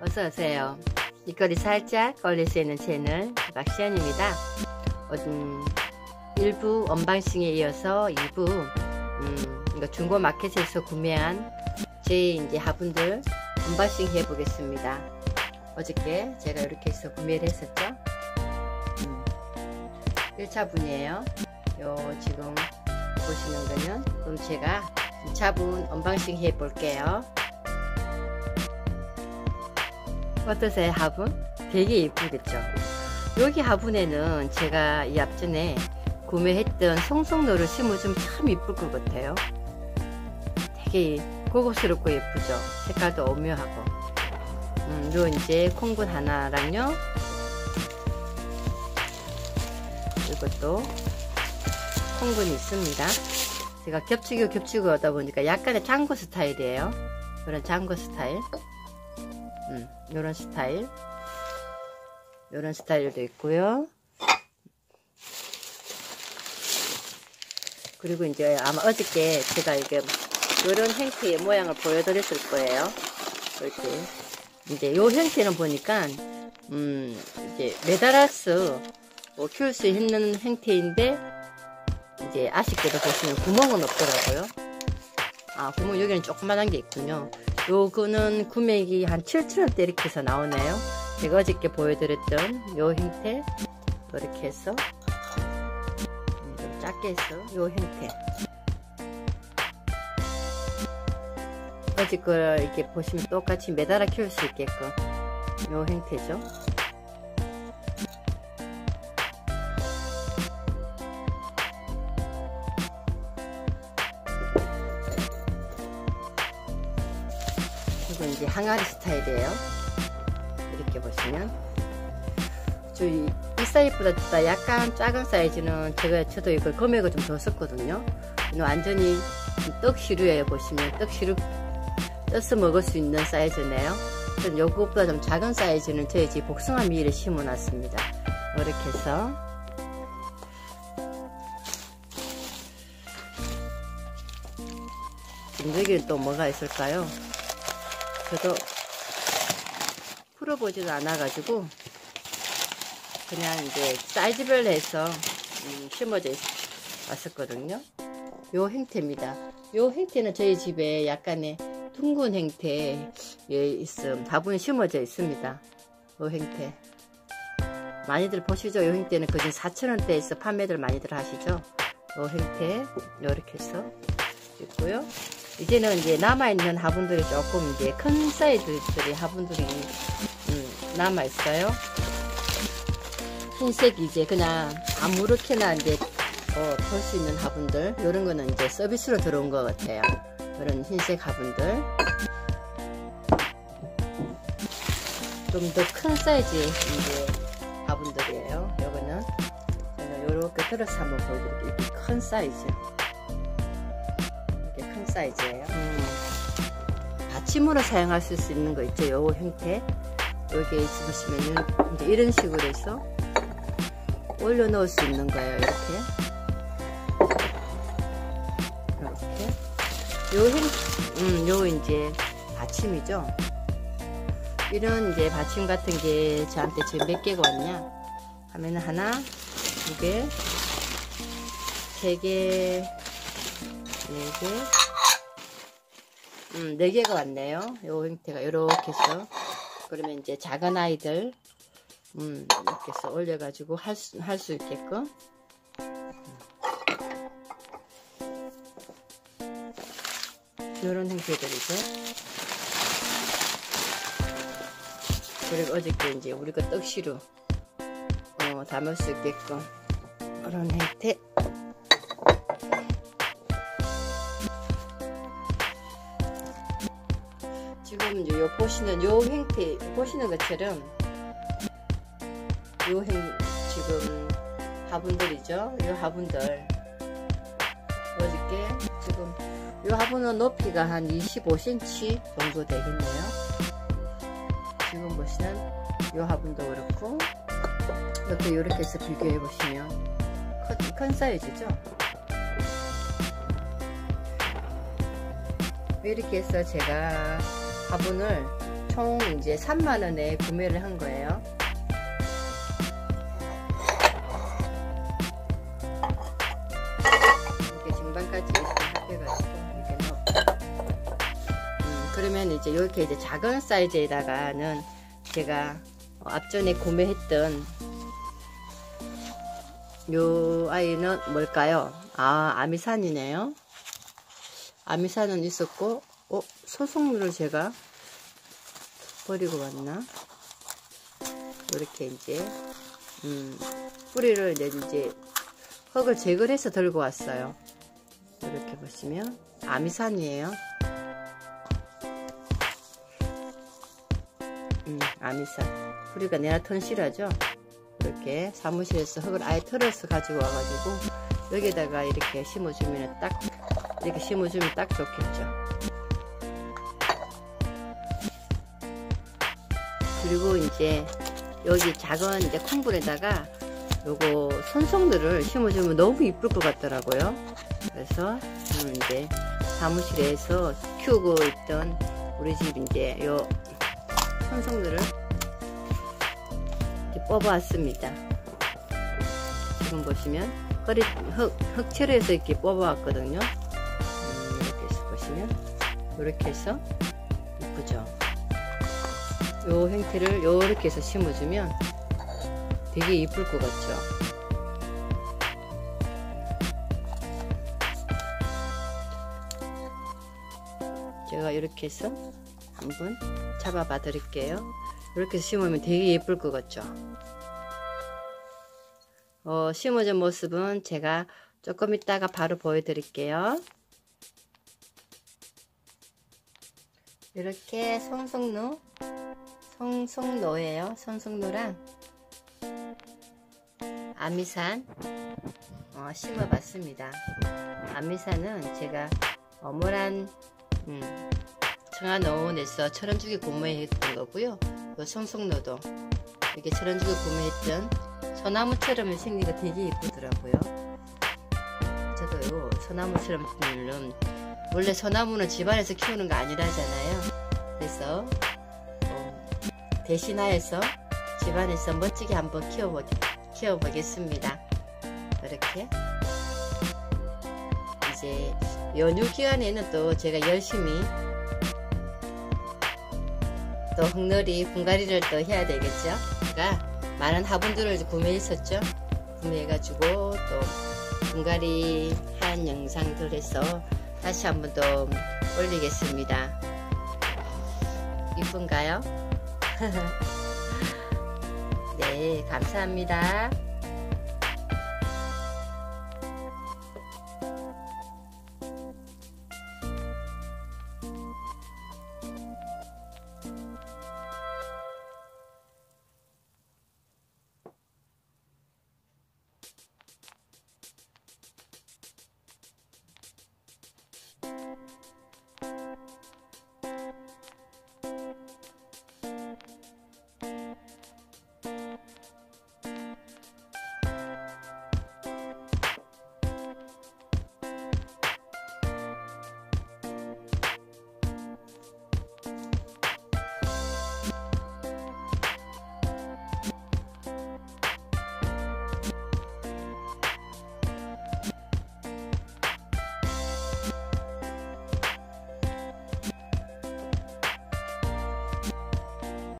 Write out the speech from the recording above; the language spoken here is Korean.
어서오세요. 입거리 살짝 걸릴 수 있는 채널 박시연입니다. 음, 일부 언방싱에 이어서 2부 음, 중고 마켓에서 구매한 제 이제 화분들 언방싱 해보겠습니다. 어저께 제가 이렇게 해서 구매를 했었죠. 음, 1차 분이에요. 요 지금 보시는 거는 그럼 제가 2차 분 언방싱 해볼게요. 어떠세요 화분? 되게 예쁘겠죠 여기 화분에는 제가 이 앞전에 구매했던 송송노를 심어주면 참 예쁠 것 같아요 되게 고급스럽고 예쁘죠? 색깔도 오묘하고. 음, 요 이제 콩분 하나랑요. 이것도 콩분이 있습니다. 제가 겹치고 겹치고 하다 보니까 약간의 장고 스타일이에요. 그런 장고 스타일. 음, 요런 스타일. 요런 스타일도 있고요. 그리고 이제 아마 어저께 제가 이게 요런 형태의 모양을 보여드렸을 거예요. 이렇게. 이제 요 형태는 보니까 음 이제 메달라스 뭐 키울 수 있는 형태인데 이제 아쉽게도 보시면 구멍은 없더라고요. 아 구멍 여기는 조그만한 게 있군요. 요거는 구매액이 한 7천원대 이렇게 해서 나오네요. 제가 어저께 보여드렸던 요 형태. 이렇게 해서 좀 작게 해서 요 형태 어제 걸 이렇게 보시면 똑같이 매달아 키울 수 있게끔 요 형태죠. 이건 이제 항아리 스타일이에요. 이렇게 보시면. 저이 이 사이즈보다 약간 작은 사이즈는 제가 저도 이걸 금액을 좀 더 썼거든요. 완전히 떡시루에 보시면 떡시루 떠서 먹을 수 있는 사이즈네요 요것보다 좀 작은 사이즈는 저희 집 복숭아 미를 심어 놨습니다 이렇게 해서 여기는 또 뭐가 있을까요 저도 풀어보지도 않아 가지고 그냥 이제 사이즈별로 해서 음, 심어져 왔었거든요. 요 형태입니다. 요 형태는 저희 집에 약간의 둥근 형태에 있음 다분히 심어져 있습니다. 요 형태. 많이들 보시죠? 요 형태는 그중 4천원대에서 판매들 많이들 하시죠? 요 형태 요렇게 해서 있고요. 이제는 이제 남아있는 화분들이 조금 이제 큰 사이즈들의 화분들이 음, 남아있어요. 흰색 이제 그냥 아무렇게나 이제 어, 볼수 있는 화분들 이런 거는 이제 서비스로 들어온 것 같아요. 그런 흰색 화분들 좀 더 큰 사이즈의 화분들이에요. 요거는 저는 요렇게 들어서 한번 보여드릴게요. 이렇게 큰 사이즈 사이즈예요. 음. 받침으로 사용하실 수 있는 거 있죠. 요 형태. 여기에 있으시면은 이제 이런 식으로 해서 올려 놓을 수 있는 거예요. 이렇게. 요 형, 음, 요 이제 받침이죠. 이런 이제 받침 같은 게 저한테 지금 몇 개가 왔냐 하면은 하나, 두 개, 세 개, 네 개, 음, 4개가 왔네요. 요 형태가 이렇게 해서. 그러면 이제 작은 아이들, 음, 이렇게 해서 올려가지고 할 수, 할 수 있게끔. 이런 형태들이죠. 그리고 어저께 이제 우리가 떡시루, 어, 담을 수 있게끔. 이런 형태. 지금 이제 요 보시는 요 형태 보시는 것처럼 요 형, 지금 화분들이죠. 요 화분들 요 화분은 높이가 한 25cm 정도 되겠네요. 지금 보시는 요 화분도 그렇고 이것도 이렇게 해서 비교해 보시면 큰, 큰 사이즈죠 이렇게 해서 제가 화분을 총 이제 3만원에 구매를 한 거예요 그러면 이제 이렇게 이제 작은 사이즈에다가는 제가 앞전에 구매했던 요 아이는 뭘까요? 아 아미산이네요. 아미산은 있었고 어 소속물을 제가 버리고 왔나? 이렇게 이제 음, 뿌리를 이제 흙을 제거를 해서 들고 왔어요. 이렇게 보시면 아미산이에요 아미산 뿌리가 내나톤 실하죠? 이렇게 사무실에서 흙을 아예 털어서 가지고 와가지고 여기다가 이렇게 심어주면 딱 이렇게 심어주면 딱 좋겠죠. 그리고 이제 여기 작은 이제 콩불에다가 요거 손송들을 심어주면 너무 이쁠 것 같더라고요. 그래서 저는 이제 사무실에서 키우고 있던 우리 집 이제 요 손송들을 뽑아왔습니다. 지금 보시면 허리 흙, 흙채로에서 이렇게 뽑아왔거든요. 음, 이렇게 해서 보시면 이렇게 해서 이쁘죠. 요 형태를 요렇게 해서 심어주면 되게 이쁠 것 같죠. 제가 이렇게 해서 한번 잡아봐 드릴게요. 이렇게 심으면 되게 예쁠 것 같죠? 어, 심어진 모습은 제가 조금 있다가 바로 보여드릴게요. 이렇게 송송루 송송로예요. 송송로랑 아미산 어, 심어봤습니다. 아미산은 제가 어머란 음, 청아농원에서 철원주기 공모했던 거고요 그 성송로도 이렇게 저런주고 구매했던 소나무처럼 생기가 되게 예쁘더라고요. 저도 요 소나무처럼 음, 원래 소나무는 집안에서 키우는 거 아니라잖아요. 그래서 어, 대신하여서 집안에서 멋지게 한번 키워보, 키워보겠습니다. 이렇게 이제 연휴 기간에는 또 제가 열심히 또 흙놀이 분갈이를 또 해야 되겠죠? 제가 많은 화분들을 구매했었죠? 구매해가지고 또 분갈이 한 영상들 해서 다시 한번 또 올리겠습니다. 이쁜가요? 네 감사합니다